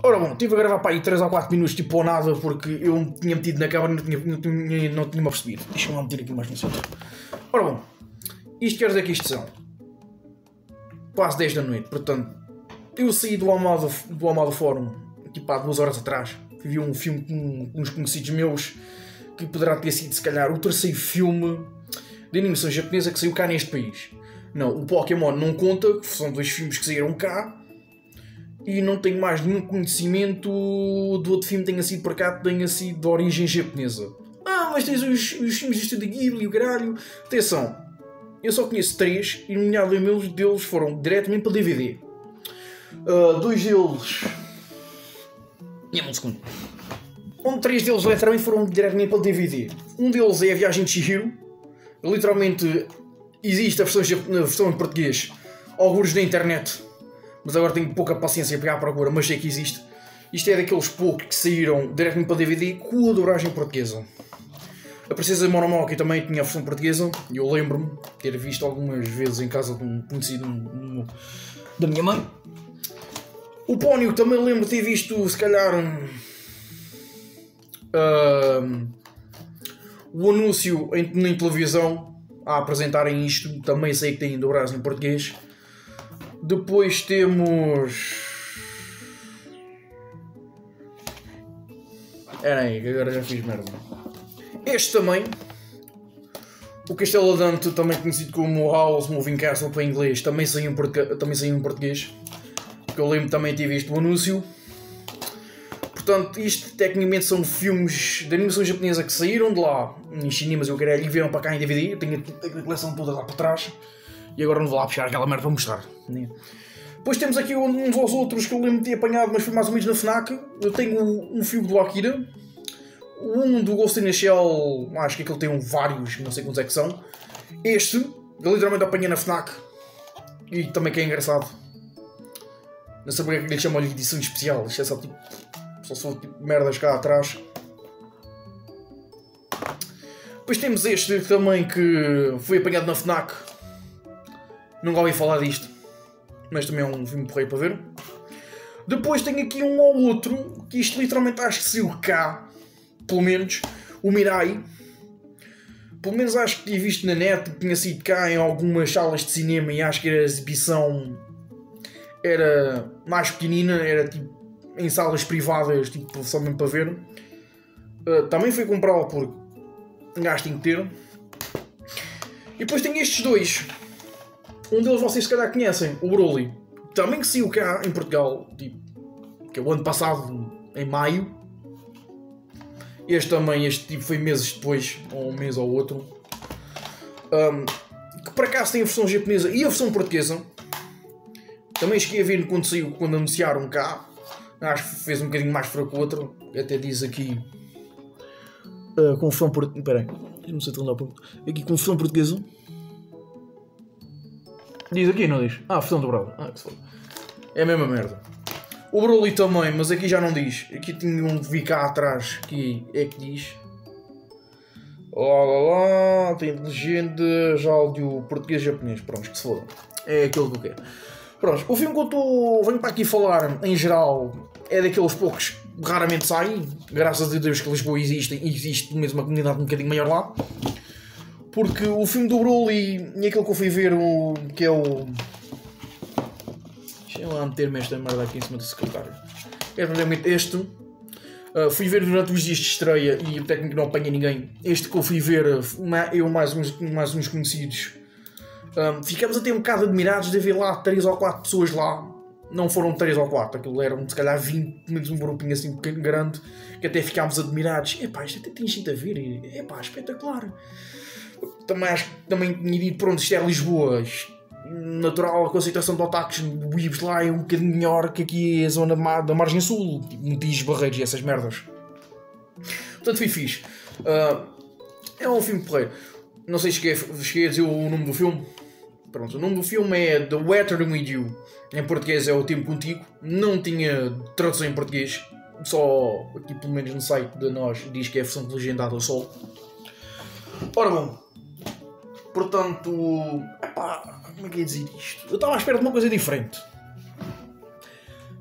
Ora bom, estive a gravar para aí 3 ou 4 minutos tipo ou nada porque eu me tinha metido na câmara e não tinha, não tinha, não tinha percebido. Deixa-me lá meter aqui mais no. Ora bom, isto quer dizer que isto são quase 10 da noite, portanto, eu saí do Almada, do Almada Fórum tipo há 2 horas atrás. Vi um filme com uns conhecidos meus que poderá ter sido se calhar o terceiro filme de animação japonesa que saiu cá neste país. Não, o Pokémon não conta, são dois filmes que saíram cá e não tenho mais nenhum conhecimento do outro filme tenha sido por cá, tenha sido de origem japonesa. Ah, mas tens os, os filmes de Estúdio Ghibli e o caralho. Atenção, eu só conheço três e nomeadamente deles foram diretamente para DVD. Uh, dois deles. Dê-me um segundo. Um, três deles literalmente foram diretamente para DVD. Um deles é a Viagem de Chihiro. Literalmente existe a versão, a versão em português, alguns na internet mas agora tenho pouca paciência para ir à procura, mas sei que existe. Isto é daqueles poucos que saíram diretamente para DVD com a dobragem portuguesa. A Princesa Mononoke também tinha a versão portuguesa e eu lembro-me ter visto algumas vezes em casa de um conhecido um, um, da minha mãe. O Pónio também lembro de ter visto, se calhar, um, o anúncio em, em televisão a apresentarem isto. Também sei que tem dobragem em português. Depois temos. Era aí, que agora já fiz merda. Este também. O Castelo Dante, também conhecido como House Moving Castle para inglês, também saiu em, português, também saiu em português. Porque eu lembro também ter visto o anúncio. Portanto, isto tecnicamente são filmes de animação japonesa que saíram de lá em cinemas, eu queria e vieram para cá em DVD. Eu tenho a coleção toda lá para trás. E agora não vou lá puxar aquela merda para mostrar. Depois temos aqui uns aos outros que eu lembro de ter apanhado, mas foi mais ou menos na FNAC. Eu tenho um, filme do Akira. Um do Ghost in the Shell, acho que aquele tem um vários, não sei quantos é que são. Este, eu literalmente apanhei na FNAC. E também que é engraçado. Não sei porque é que lhe chamam-lhe edição especial. Isto é só tipo. Só são tipo merdas cá atrás. Depois temos este também que foi apanhado na FNAC Nunca ouvi falar disto, mas também é um filme porreiro para ver. Depois tenho aqui um ou outro, que isto literalmente acho que saiu cá, pelo menos, o Mirai. Pelo menos acho que tinha visto na net, tinha sido cá em algumas salas de cinema e acho que a exibição era mais pequenina, era tipo em salas privadas, tipo só mesmo para ver. Uh, também fui comprá-lo por gasto inteiro. E depois tenho estes dois. Um deles vocês se calhar conhecem, o Broly. Também que saiu cá em Portugal, tipo, que é o ano passado, em maio. Este também, este tipo foi meses depois, ou um mês ou outro. Um, que por acaso tem a versão japonesa e a versão portuguesa. Também cheguei a ver quando saiu, quando anunciaram cá. Acho que fez um bocadinho mais fraco o outro. Até diz aqui. Uh, com versão portuguesa. Espera aí, não sei. Aqui com versão portuguesa. Diz aqui, não diz? Ah, versão dobrada. Ah, que se foda. É a mesma merda. O Broly também, mas aqui já não diz. Aqui tinha um vi cá atrás que é que diz. Lá lá lá, tem legendas, áudio português japonês. Pronto, que se foda. É aquilo que eu quero. Pronto, o filme que eu tô, venho para aqui falar, em geral, é daqueles poucos que raramente saem. Graças a Deus que Lisboa existe e existe mesmo uma comunidade um bocadinho maior lá. Porque o filme do Broly e aquele que eu fui ver, o, que é o. Deixa eu lá meter-me esta merda aqui em cima do secretário. É realmente este. Uh, fui ver durante os dias de estreia e o técnico não apanha ninguém. Este que eu fui ver, eu mais uns, mais uns conhecidos, um, ficamos até um bocado admirados de haver lá 3 ou 4 pessoas lá. Não foram 3 ou 4, aquilo eram se calhar 20, pelo menos um grupinho assim grande, que até ficámos admirados. Epá, isto até tem gente a ver, epá, espetacular também acho também tinha dito, pronto, isto é Lisboa. Natural, a concentração de otaques de Weebs lá é um bocadinho melhor que aqui a zona da margem sul, tipo Montijo, Barreiros e essas merdas. Portanto, fui fixe. Uh, é um filme porreiro. Não sei se cheguei, cheguei a dizer o nome do filme. Pronto, o nome do filme é The Weather With You. Em português é O Tempo Contigo. Não tinha tradução em português. Só aqui, pelo menos no site de nós, diz que é a versão legendada ao sol. Ora bom, Portanto, epá, como é que ia dizer isto? Eu estava à espera de uma coisa diferente.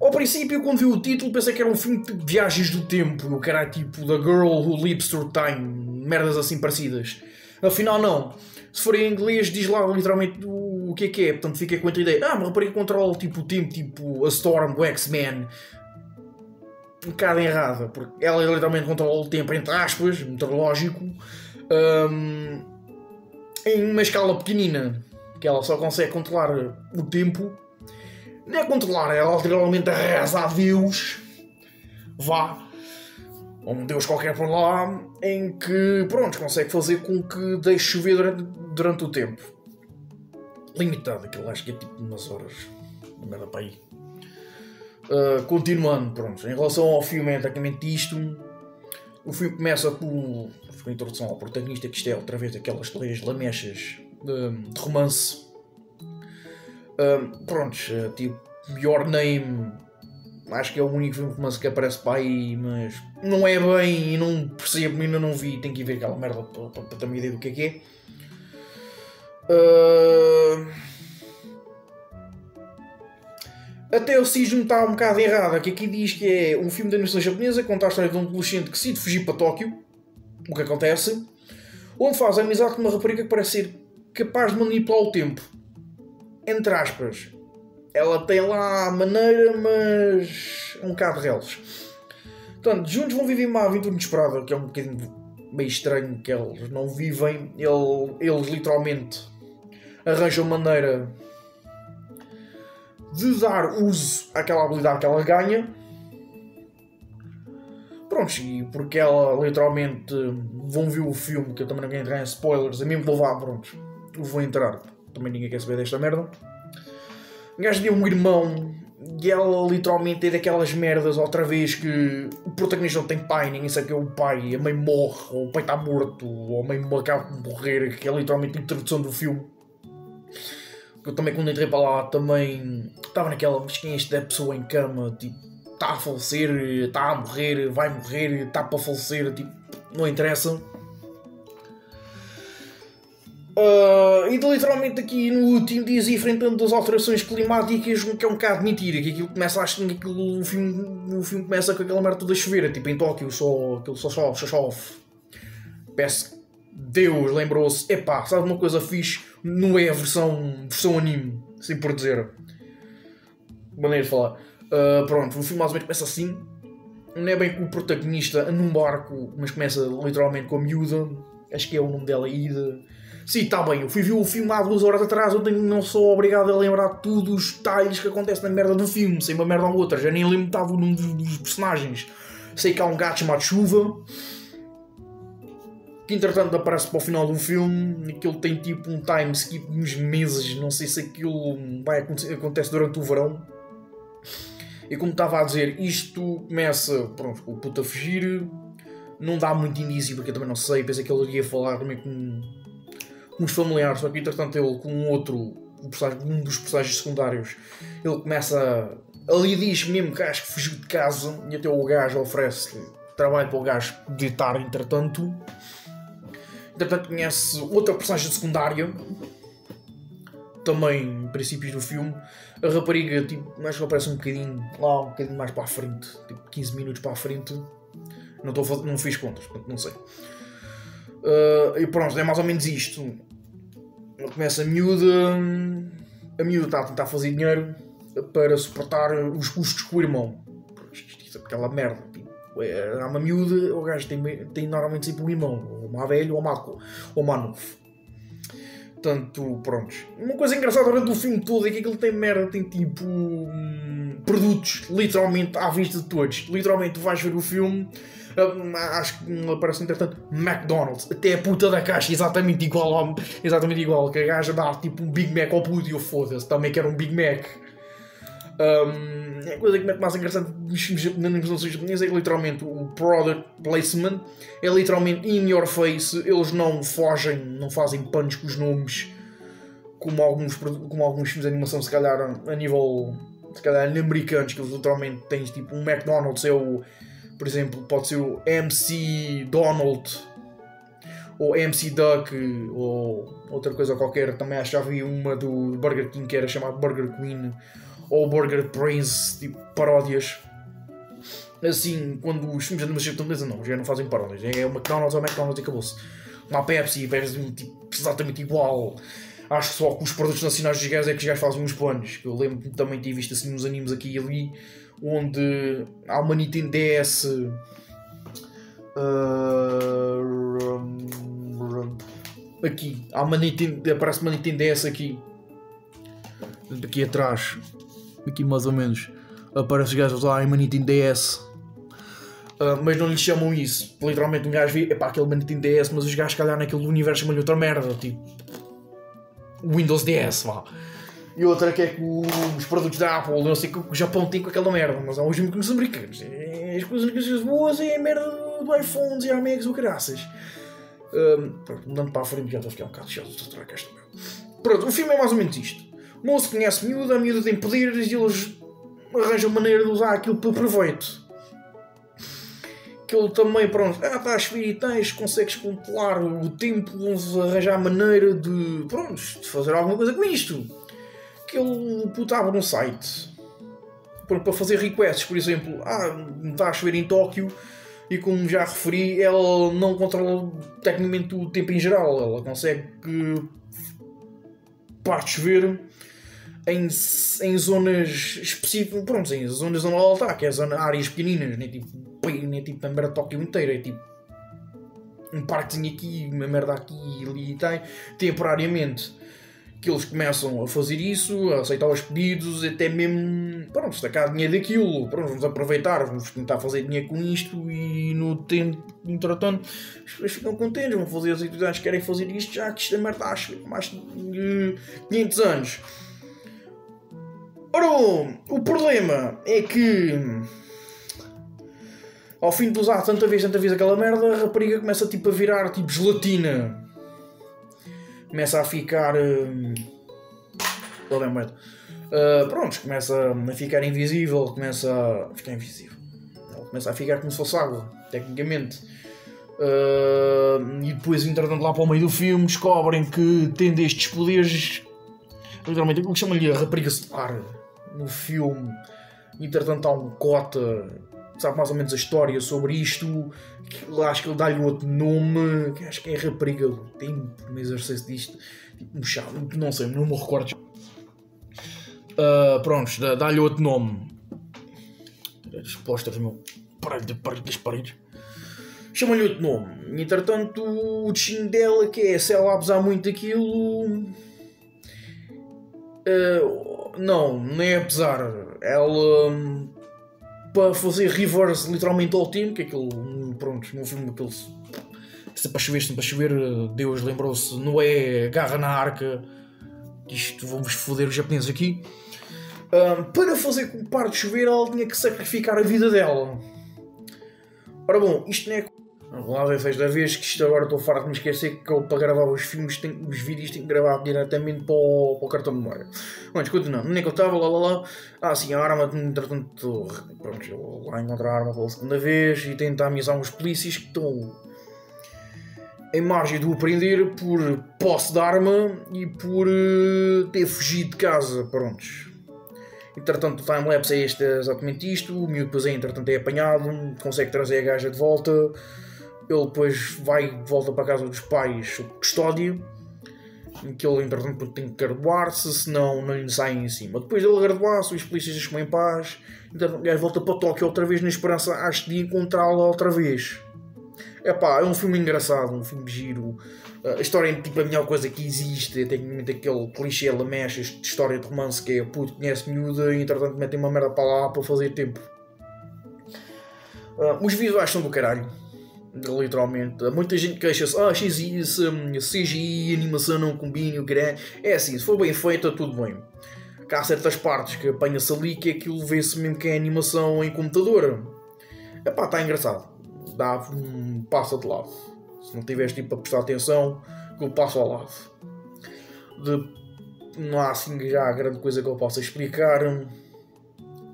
Ao princípio, quando vi o título, pensei que era um filme de viagens do tempo, o que era tipo The Girl Who Leaps Through Time, merdas assim parecidas. Afinal, não. Se for em inglês, diz lá literalmente o que é que é. Portanto, fica com a ideia. Ah, uma rapariga controla tipo, o tempo, tipo a Storm, o X-Men. Um bocado errada, porque ela literalmente controla o tempo, entre aspas, meteorológico, um, em uma escala pequenina, que ela só consegue controlar o tempo. Não é controlar, ela literalmente reza a Deus. Vá ou um deus qualquer por lá, em que, pronto, consegue fazer com que deixe chover durante, durante o tempo. Limitado, aquilo acho que é tipo umas horas. Uma merda para aí. Uh, continuando, pronto, em relação ao filme, é exatamente isto. O filme começa com, com a introdução ao protagonista, que isto é outra vez aquelas três lamechas de, de romance. Uh, pronto, uh, tipo, Your Name acho que é o único filme de romance que aparece para aí, mas não é bem e não percebo, ainda não vi, tenho que ir ver aquela merda para, para, para ter uma ideia do que é que é. Uh... Até o cisne está um bocado errado, que aqui diz que é um filme de animação japonesa, conta a história de um adolescente que decide fugir para Tóquio, o que acontece, onde faz amizade com uma rapariga que parece ser capaz de manipular o tempo. Entre aspas, ela tem lá a maneira, mas é um bocado reles. Portanto, juntos vão viver uma aventura inesperada, que é um bocadinho meio estranho que eles não vivem. Ele, eles literalmente arranjam maneira de dar uso àquela habilidade que ela ganha. E porque ela literalmente vão ver o filme, que eu também não quero entrar em spoilers, a mim me levar, pronto, vou entrar. Também ninguém quer saber desta merda. O gajo um irmão e ela literalmente é daquelas merdas outra vez que o protagonista não tem pai, ninguém sabe que é o pai, a mãe morre, ou o pai está morto, ou a mãe acaba de morrer, que é literalmente a introdução do filme. Eu também quando entrei para lá também estava naquela, mas quem é esta pessoa em cama, tipo, está a falecer, está a morrer, vai morrer, está para falecer, tipo, não interessa. Uh, e literalmente aqui no último dias enfrentando as alterações climáticas que é um bocado mentira, que aquilo começa acho que o, filme, o filme começa com aquela merda toda chover, tipo em Tóquio só, aquilo só chove, só chove. Que Deus lembrou-se, epá, sabe uma coisa fixe? Não é a versão, versão anime, assim por dizer. Maneira de falar. Uh, pronto, o filme mais ou menos começa assim. Não é bem com o protagonista num barco, mas começa literalmente com a miúda. Acho que é o nome dela, Ida Sim, está bem, eu fui ver o filme há duas horas atrás, eu tenho, não sou obrigado a lembrar todos os detalhes que acontecem na merda do filme, sei uma merda ou outra, já nem lembro do nome dos, dos personagens. Sei que há um gato chamado Chuva, que entretanto aparece para o final do filme, ele tem tipo um time skip de uns meses, não sei se aquilo vai acontece durante o verão. E como estava a dizer, isto começa, pronto, com o puto a fugir, não dá muito indício, porque eu também não sei, pensei que ele iria falar também com uns familiares, só que entretanto ele com um outro, um dos personagens secundários, ele começa ali diz mesmo que acho que fugiu de casa e até o gajo oferece trabalho para o gajo deitar entretanto. Entretanto conhece outra personagem secundária, também princípios do filme. A rapariga, tipo, acho que aparece um bocadinho lá, um bocadinho mais para a frente, tipo 15 minutos para a frente. Não, fazer, não fiz contas, portanto não sei. Uh, e pronto, é mais ou menos isto. Começa a miúda. A miúda está a tentar fazer dinheiro para suportar os custos com o irmão. Isto é aquela merda. Tipo, é, há uma miúda, o gajo tem, tem normalmente sempre um irmão, ou uma velha ou uma, ou uma novo. Portanto, pronto. Uma coisa engraçada durante o filme todo é que aquilo tem merda, tem tipo. Hum, produtos literalmente à vista de todos. Literalmente, vais ver o filme acho que aparece entretanto McDonald's, até a puta da caixa exatamente igual ao, exatamente igual, que a gaja dá tipo um Big Mac ao puto e eu foda-se, também quero um Big Mac. Um, a coisa que é mais engraçada na animação japonesa é literalmente o product placement é literalmente in your face, eles não fogem, não fazem punch com os nomes como alguns, como alguns filmes de animação, se calhar a nível se calhar americanos, que eles literalmente têm tipo um McDonald's, é o por exemplo, pode ser o MC Donald ou MC Duck ou outra coisa qualquer. Também acho que já vi uma do Burger King que era chamada Burger Queen ou Burger Brains, tipo paródias. Assim, quando os filmes de animação japonesa não, já não fazem paródias. É o McDonald's ou o McDonald's e acabou-se. Uma Pepsi, bebes tipo, exatamente igual. Acho que só com os produtos nacionais dos gajos é que os gajos fazem uns planos. Que eu lembro que também tinha visto assim uns animes aqui e ali, onde há uma Nintendo DS. Uh, aqui, há uma Nintendo, aparece uma Nintendo DS aqui. Aqui atrás, aqui mais ou menos, aparece os gajos lá uma Nintendo DS. Uh, mas não lhe chamam isso. Literalmente um gajo vê, epá, aquele Nintendo DS, mas os gajos, calhar, naquele universo chamam-lhe outra merda, tipo Windows DS, vá. E outra que é que os produtos da Apple, não sei que o Japão tem com aquela merda, mas há uns mesmo que nos americanos. É, as coisas boas é a merda do iPhones e a Megas ou graças. Um, pronto, mudando para a frente, já estou a ficar um bocado chato de esta Pronto, o filme é mais ou menos isto. Moço conhece miúda, a miúda tem poderes e eles arranjam maneira de usar aquilo para proveito. Aquilo também, pronto, ah, está a chover e tens, consegues controlar o tempo, vamos arranjar maneira de, pronto, de fazer alguma coisa com isto. Que ele putava no site para fazer requests, por exemplo, ah, está a chover em Tóquio e como já referi, ela não controla tecnicamente o tempo em geral, ela consegue parar de chover em, em zonas específicas, pronto, em zonas onde ela está, que é zona, áreas pequeninas, nem tipo, nem tipo a merda Tóquio inteira, é tipo um parquezinho aqui, uma merda aqui e ali e tem, temporariamente. Que eles começam a fazer isso, a aceitar os pedidos, até mesmo, pronto, destacar dinheiro daquilo, pronto, vamos aproveitar, vamos tentar fazer dinheiro com isto e no tempo, entretanto, as pessoas ficam contentes, vão fazer as atividades que querem fazer isto, já que isto é merda, acho, mais de 500 anos. Ora bom, o problema é que ao fim de usar tanta vez, tanta vez aquela merda, a rapariga começa tipo a virar tipo gelatina. Começa a ficar. Uh, uh, pronto, começa a ficar invisível, começa a ficar invisível. Ela começa a ficar como se fosse água, tecnicamente. Uh, e depois, entretanto, lá para o meio do filme, descobrem que tendo estes poderes, literalmente, o que chamam-lhe a rapariga solar no filme. Entretanto, há um cota, sabe mais ou menos a história sobre isto. Que, acho que ele dá-lhe outro nome, que acho que é rapariga tempo, no exercício disto. Tipo, um chá, não sei, não me recordo. Uh, dá-lhe outro nome. Respostas, meu. Parede, parede das paredes. Chama-lhe outro nome. Entretanto, o destino dela, que é se ela abusar muito daquilo. Uh, não, nem apesar. Ela. Hum, para fazer reverse literalmente ao tempo, que é aquele. Pronto, no filme aquele. Se para chover, se para chover, Deus lembrou-se, Noé agarra na arca. Isto vamos foder os japoneses aqui. Um, para fazer com que pare de chover, ela tinha que sacrificar a vida dela. Ora bom, isto não é Lá vem fez da vez que isto agora estou farto de me esquecer que eu para gravar os filmes, tenho, os vídeos, tenho que gravar diretamente para o, para o cartão de memória. Mas continuando, nem que eu estava lá lá lá. Ah, sim, a arma, entretanto, pronto, eu lá encontrar a arma pela segunda vez e tentar ameaçar uns polícias que estão em margem de o prender por posse de arma e por uh, ter fugido de casa. Prontos. Entretanto, o timelapse é este, exatamente isto. O miúdo depois é, entretanto, é apanhado, consegue trazer a gaja de volta. Ele depois vai volta para a casa dos pais sob custódia, em que ele entretanto tem que graduar-se, senão não lhe saem em cima. Depois dele graduar-se, os polícias deixam em paz, então ele volta para Tóquio outra vez na esperança, acho, de encontrá-la outra vez. Epá, é um filme engraçado, um filme giro. A história é tipo a melhor coisa que existe. É tecnicamente aquele clichê lamechas de história de romance que é puto, conhece miúda e entretanto metem uma merda para lá para fazer tempo. Uh, os visuais são do caralho literalmente. Muita gente queixa-se, ah, CGI, CGI, animação não combina, o grande. É assim, se for bem feita, tudo bem. Cá há certas partes que apanha-se ali que aquilo vê-se mesmo que é animação em computador. Epá, está engraçado. Dá um passa de lado. Se não tiveres tipo a prestar atenção, que eu passo ao lado. De... Não há assim já grande coisa que eu possa explicar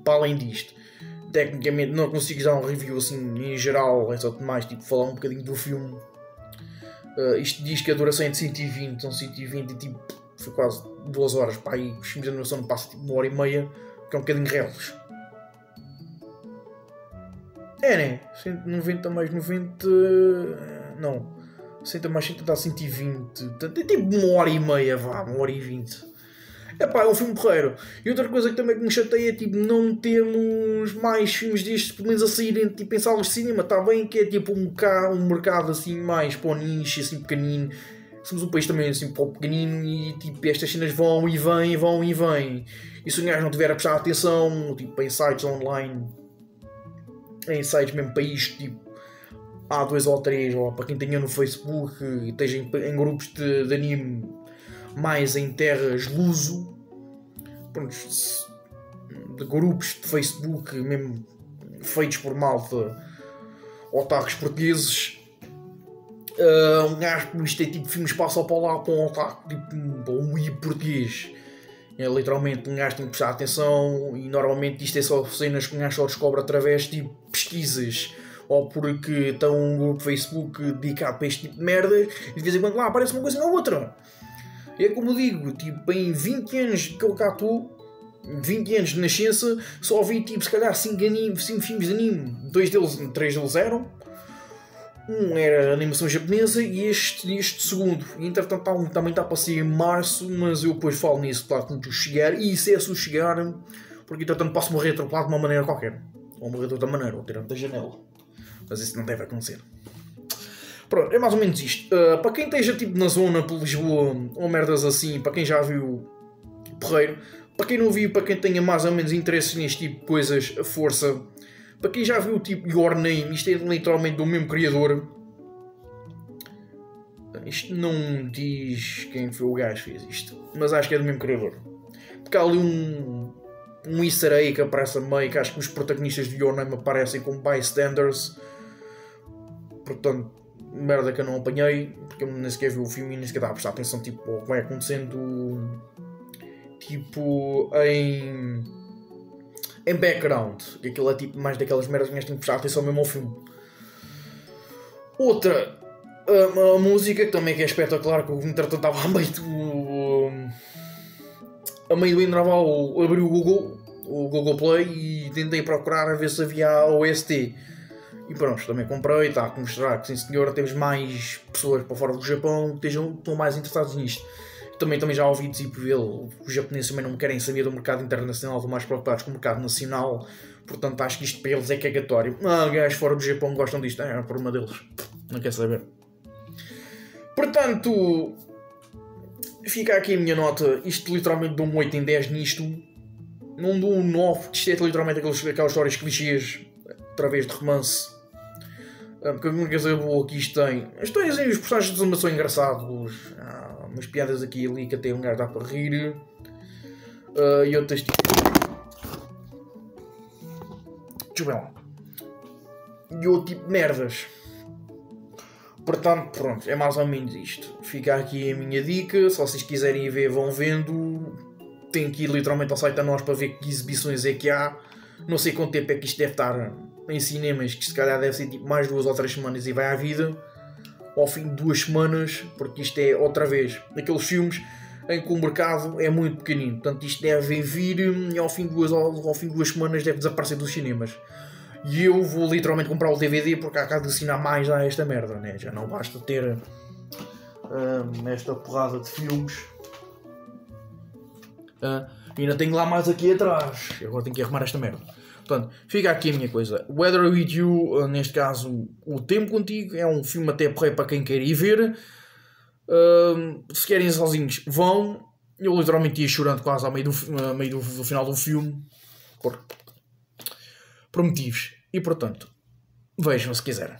para além disto tecnicamente não consigo dar um review assim em geral, é só mais tipo falar um bocadinho do filme. Uh, isto diz que a duração é de 120, são 120 e tipo foi quase 2 horas, pá, e os filmes de animação passam tipo uma hora e meia, que é um bocadinho reles. É, né? 190 mais 90. Não. 60 mais 100 dá 120. Portanto, é tipo uma hora e meia, vá, uma hora e vinte. É pá, é um filme porreiro. E outra coisa que também me chateia é tipo não temos mais filmes destes, pelo menos a saírem tipo, em salas de cinema. Está bem que é tipo um um mercado assim mais para o nicho, assim pequenino. Somos um país também assim para o pequenino e tipo estas cenas vão e vêm, vão e vêm. E se o gajo não tiver a prestar atenção, tipo em sites online, em sites mesmo país, tipo há dois ou três, ou para quem tenha no Facebook esteja em, em grupos de, de, anime mais em terras luso, pronto, de grupos de Facebook mesmo feitos por malta otakus portugueses. Uh, um gajo por isto é tipo filmes passa para lá para um otaku, tipo um i português. É literalmente um gajo tem que prestar atenção e normalmente isto é só cenas que um gajo só descobre através de tipo, pesquisas ou porque estão um grupo Facebook dedicado para este tipo de merda e de vez em quando lá aparece uma coisa ou outra. É como digo, tipo, em 20 anos que eu cá estou, 20 anos de nascença, só vi tipo, se calhar 5, anime, 5 filmes de anime, dois deles, três deles eram. Um era animação japonesa e este, este segundo. Entretanto, tá, também está para sair em março, mas eu depois falo nisso, claro, quando chegar. E se é se chegar, porque entretanto posso morrer atropelado de uma maneira qualquer. Ou morrer de outra maneira, ou tirando da janela mas isso não deve acontecer. Pronto, é mais ou menos isto. Uh, para quem esteja tipo na zona por Lisboa ou merdas assim, para quem já viu Porreiro, para quem não viu, para quem tenha mais ou menos interesse neste tipo de coisas, a força. Para quem já viu tipo Your Name, isto é literalmente do mesmo criador. Isto não diz quem foi o gajo que fez isto, mas acho que é do mesmo criador. Porque há ali um, um easter egg que aparece a meio, que acho que os protagonistas de Your Name aparecem como bystanders portanto, merda que eu não apanhei, porque eu nem sequer vi o filme e nem sequer estava a prestar atenção tipo, que vai acontecendo tipo em em background, que aquilo é tipo mais daquelas merdas que temos que prestar atenção mesmo ao filme. Outra, a, a música que também é espetacular, que eu entretanto estava a meio do. a meio do intervalo abri o Google, o Google Play e tentei procurar a ver se havia OST e pronto, também comprei, está a mostrar que sim senhora, temos mais pessoas para fora do Japão que estejam, estão mais interessados nisto. Também, também já ouvi tipo vê-lo, os japoneses também não querem saber do mercado internacional, estão mais preocupados com o mercado nacional, portanto acho que isto para eles é cagatório. Ah, gajos fora do Japão gostam disto, é, é por uma deles, não quer saber. Portanto, fica aqui a minha nota, isto literalmente dou um 8 em 10 nisto, não dou um 9, isto é literalmente aquelas, aquelas histórias clichês através de romance porque a única boa que isto tem. As e os personagens de Zuma são engraçados. Há umas piadas aqui e ali que até um gajo dá para rir. Uh, e outras tipo. Deixa eu lá. E outro tipo de merdas. Portanto, pronto, é mais ou menos isto. Fica aqui a minha dica. Se vocês quiserem ver, vão vendo. Tem que ir literalmente ao site da nós para ver que exibições é que há. Não sei quanto tempo é que isto deve estar em cinemas, que se calhar deve ser tipo mais duas ou três semanas e vai à vida, ao fim de duas semanas, porque isto é outra vez daqueles filmes em que o mercado é muito pequenino. Portanto, isto deve vir e ao fim de duas, ao fim de duas semanas deve desaparecer dos cinemas. E eu vou literalmente comprar o DVD porque há cá de assinar mais a esta merda, né? Já não basta ter um, esta porrada de filmes. Uh, ainda tenho lá mais aqui atrás. Agora tenho que arrumar esta merda. Portanto, fica aqui a minha coisa. Weather With You, neste caso, O Tempo Contigo, é um filme até porrei para quem quer ir ver. Uh, se querem sozinhos, vão. Eu literalmente ia chorando quase ao meio do, ao meio do, do final do filme. Por, por motivos. E portanto, vejam se quiserem.